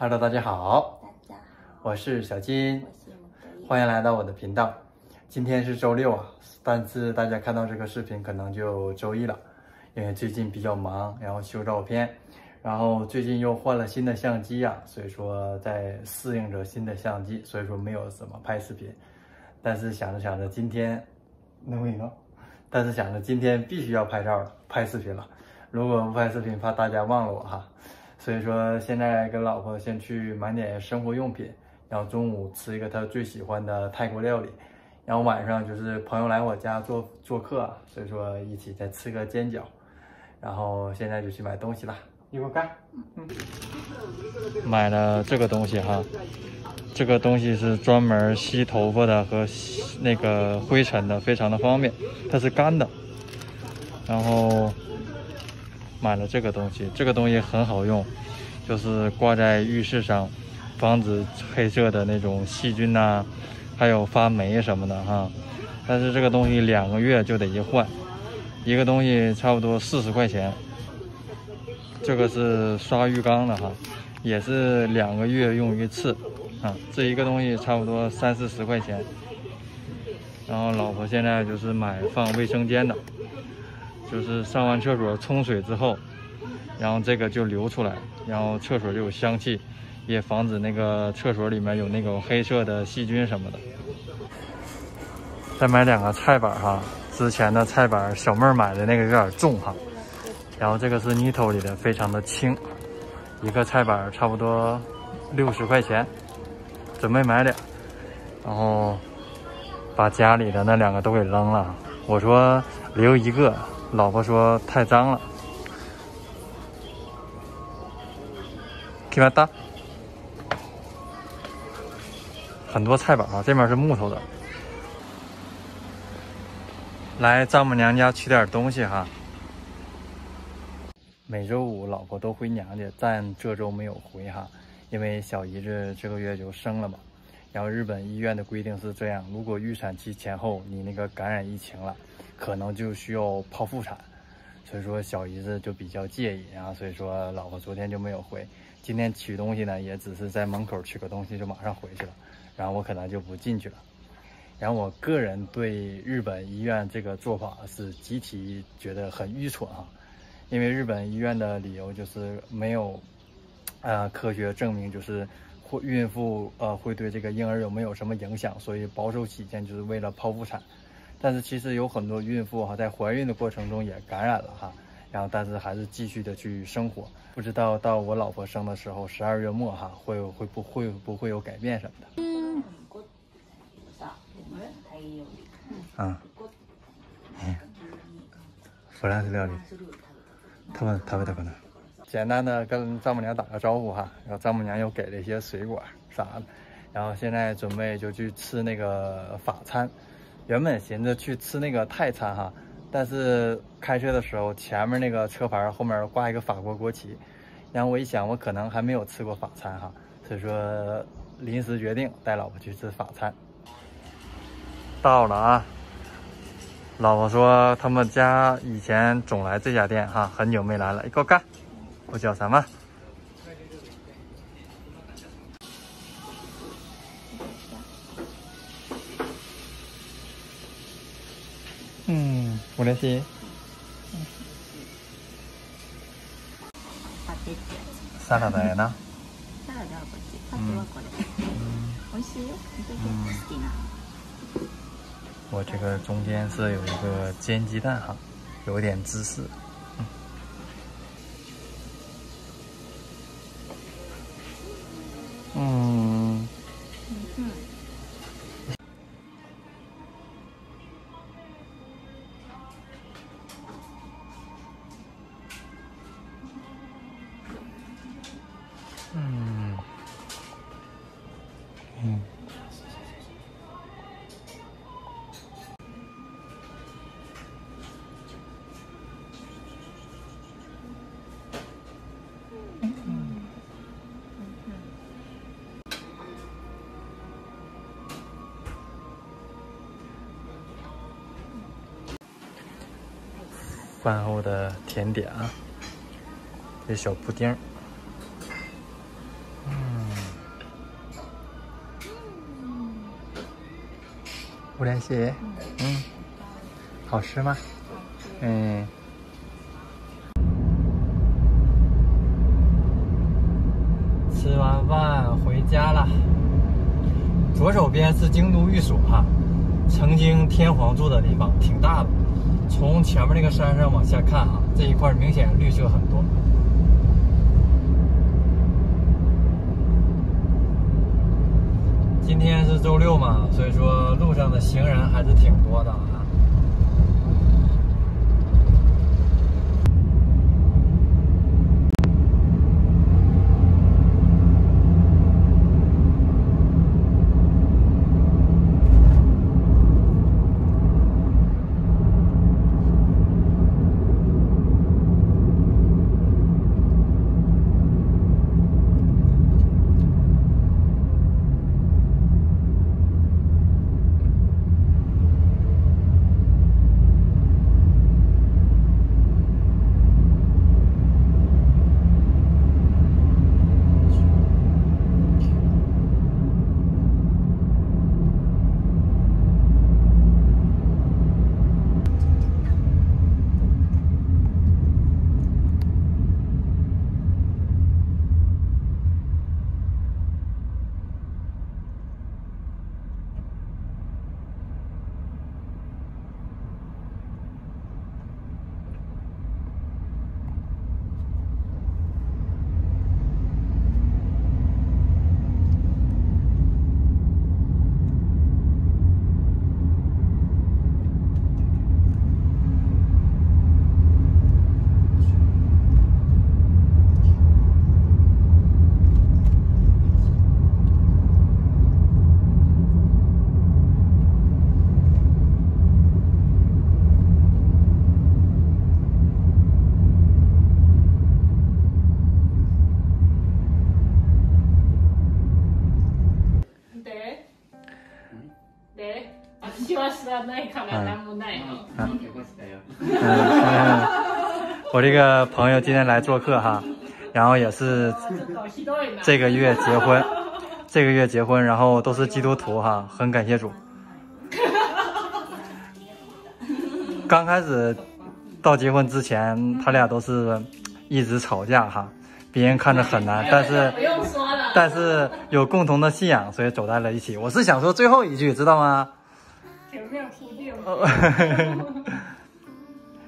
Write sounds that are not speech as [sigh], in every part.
Hello，大家好，大家好，我是小金我，是欢迎来到我的频道。今天是周六啊，但是大家看到这个视频可能就周一了，因为最近比较忙，然后修照片，然后最近又换了新的相机啊，所以说在适应着新的相机，所以说没有怎么拍视频。但是想着想着今天，那会呢？但是想着今天必须要拍照了，拍视频了。如果不拍视频，怕大家忘了我哈。所以说现在跟老婆先去买点生活用品，然后中午吃一个她最喜欢的泰国料理，然后晚上就是朋友来我家做做客啊，所以说一起再吃个煎饺。然后现在就去买东西了，一会儿干。嗯，买了这个东西哈，这个东西是专门吸头发的和吸那个灰尘的，非常的方便，它是干的。然后买了这个东西，这个东西很好用，就是挂在浴室上，防止黑色的那种细菌呐、还有发霉什么的哈。但是这个东西两个月就得一换，一个东西差不多四十块钱。这个是刷浴缸的哈，也是两个月用一次啊。这一个东西差不多三四十块钱。然后老婆现在就是买放卫生间的，就是上完厕所冲水之后，然后这个就流出来，然后厕所就有香气，也防止那个厕所里面有那种黑色的细菌什么的。再买两个菜板哈，之前的菜板小妹买的那个有点重哈，然后这个是 Nito 里的，非常的轻，一个菜板差不多六十块钱，准备买俩，然后把家里的那两个都给扔了。我说留一个，老婆说太脏了。给完大，很多菜板啊，这面是木头的。来丈母娘家取点东西哈。每周五老婆都回娘家，但这周没有回哈，因为小姨子这个月就生了嘛。然后日本医院的规定是这样，如果预产期前后你那个感染疫情了，可能就需要剖腹产，所以说小姨子就比较介意，然后所以说老婆昨天就没有回。今天取东西呢，也只是在门口取个东西就马上回去了，然后我可能就不进去了。然后我个人对日本医院这个做法是集体觉得很愚蠢啊，因为日本医院的理由就是没有，呃，科学证明就是会孕妇呃会对这个婴儿有没有什么影响，所以保守起见就是为了剖腹产。但是其实有很多孕妇哈在怀孕的过程中也感染了哈，然后但是还是继续的去生活。不知道到我老婆生的时候，十二月末哈会会不会不会有改变什么的。さ、太陽嗯，フランス料理。スルー他们食べたかな？ 简单的跟丈母娘打个招呼哈，然后丈母娘又给了一些水果啥的，然后现在准备就去吃那个法餐。原本寻思去吃那个泰餐哈，但是开车的时候前面那个车牌后面挂一个法国国旗，然后我一想我可能还没有吃过法餐哈，所以说临时决定带老婆去吃法餐。到了啊！老婆说他们家以前总来这家店哈，很久没来了。给我干，我叫什么？嗯，我来see。パテってやつ。サラダやな。サラダはこっち。パテはこれ。美味しいよ。見てて好きな。我这个中间是有一个煎鸡蛋哈，有一点芝士。 饭后的甜点啊，这小布丁，嗯，吴连鞋，嗯，好吃吗？嗯，吃完饭回家了。左手边是京都御所哈。曾经天皇住的地方，挺大的。从前面那个山上往下看啊，这一块明显绿色很多。今天是周六嘛，所以说路上的行人还是挺多的啊。[laughs] 我这个朋友今天来做客哈，然后也是这个月结婚，这个月结婚，然后都是基督徒哈，很感谢主。[laughs] 刚开始到结婚之前，他俩都是一直吵架哈，别人看着很难，但是但是有共同的信仰，所以走在了一起。我是想说最后一句，知道吗？前面铺垫。[laughs]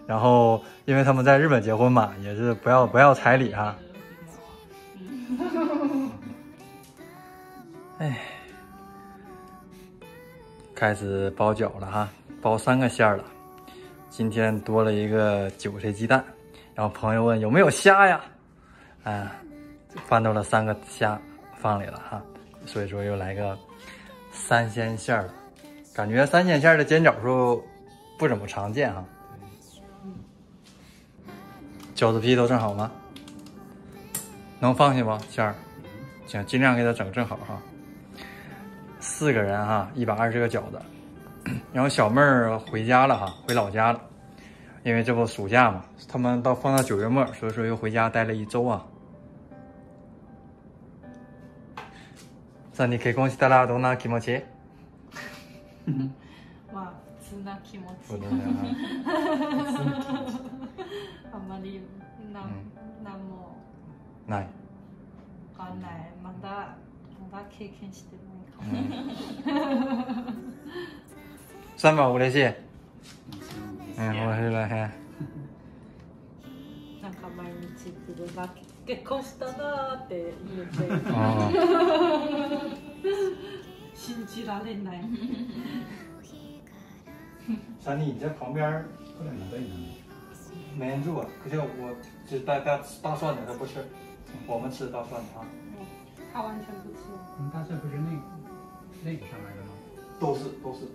然后。因为他们在日本结婚嘛，也是不要不要彩礼哈。哎，开始包饺了哈，包三个馅儿了。今天多了一个韭菜鸡蛋，然后朋友问有没有虾呀？啊，翻到了三个虾放里了哈，所以说又来个三鲜馅儿了。感觉三鲜馅儿的煎饺树不怎么常见哈。饺子皮都正好吗？能放下不？馅儿，行，尽量给它整正好哈。四个人哈，一百二十个饺子。[clears throat] 然后小妹儿回家了哈，回老家了，因为这不暑假嘛，他们到放到九月末，所以说又回家待了一周啊。さに結婚したらどんな気持ち？まあ普通な気持ち。 あんまりなん、うん、なんも。ない。わかんない。まだまだ経験してないかも、うん、三宝嬉しい。うん面白いね。なんか毎日来るだけ結婚したなって言って。信じられない。三弟，你在旁边过来拿杯呢。没人住啊，可是我只带大大蒜的，他不吃。我们吃大蒜的啊。他完全不吃。嗯，大蒜不是那那个上来的吗？都是都是。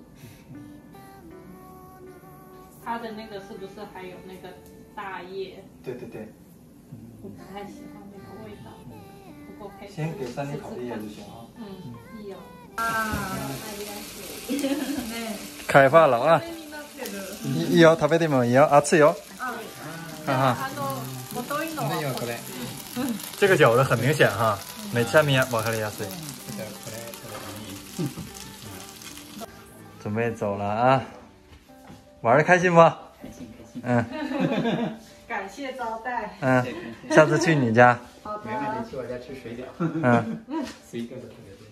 他的那个是不是还有那个大叶？对对对。我不太喜欢那个味道。不过可以。先给三弟烤的叶就行啊。嗯，有。啊，[laughs] [laughs] 开饭了啊！いいよ、食べてもいいよ。熱いよ。 看哈，这个饺子很明显哈，没下面往下里压碎。准备走了啊，玩的开心不？开心开心。嗯感谢招待。嗯，下次去你家。好的没。问题，去我家吃水饺，嗯，随个的特别多。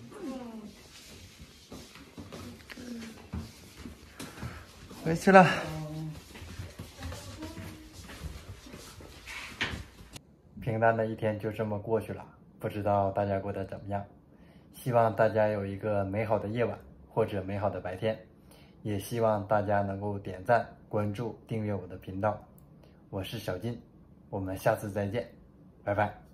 回去了。平淡的一天就这么过去了，不知道大家过得怎么样？希望大家有一个美好的夜晚或者美好的白天，也希望大家能够点赞、关注、订阅我的频道。我是小金，我们下次再见，拜拜。